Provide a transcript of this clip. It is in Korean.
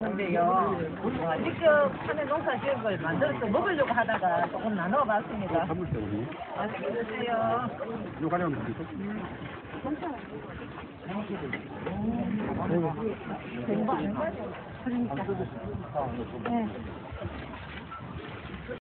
근데요, 어, 직접 산에 농사 지은 걸 만들어서 먹으려고 하다가 조금 나눠 봤습니다. 담을 때 우리 맛있게 드세요. 요 가려면 드리고 그러니까. 네.